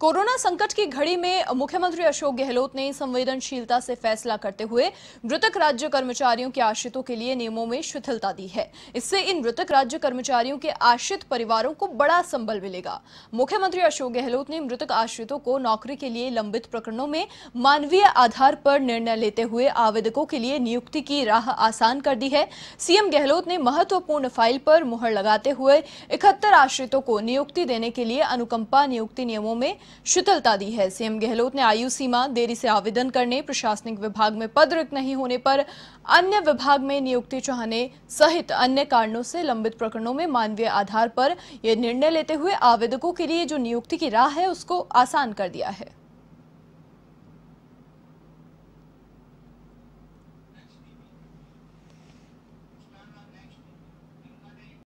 Corona संकट की घड़ी में मुख्यमंत्री अशोक गहलोत ने संवेदनशीलता से फैसला करते हुए मृतक राज्य कर्मचारियों के आश्रितों के लिए नियमों में शिथिलता दी है। इससे इन मृतक राज्य कर्मचारियों के आश्रित परिवारों को बड़ा संबल मिलेगा। मुख्यमंत्री अशोक गहलोत ने मृतक आश्रितों को नौकरी के लिए लंबित प्रकरणों में मानवीय आधार पर निर्णय लेते हुए आवेदकों के लिए नियुक्ति की राह आसान कर दी है। सीएम गहलोत ने महत्वपूर्ण फ़ाइल पर मुहर लगाते हुए इकहत्तर आश्रितों को नियुक्ति देने के लिए अनुकंपा नियुक्ति नियमों में शिथिलता दी है। सीएम गहलोत ने आयु सीमा देरी से आवेदन करने, प्रशासनिक विभाग में पद रिक्त नहीं होने पर अन्य विभाग में नियुक्ति चाहने सहित अन्य कारणों से लंबित प्रकरणों में मानवीय आधार पर यह निर्णय लेते हुए आवेदकों के लिए जो नियुक्ति की राह है, उसको आसान कर दिया है।